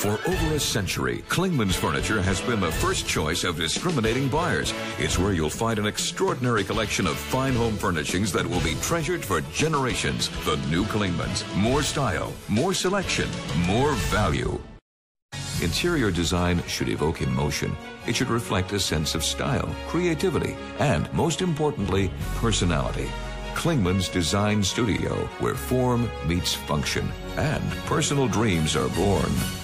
For over a century, Klingman's Furniture has been the first choice of discriminating buyers. It's where you'll find an extraordinary collection of fine home furnishings that will be treasured for generations. The new Klingman's. More style, more selection, more value. Interior design should evoke emotion. It should reflect a sense of style, creativity, and most importantly, personality. Klingman's Design Studio, where form meets function and personal dreams are born.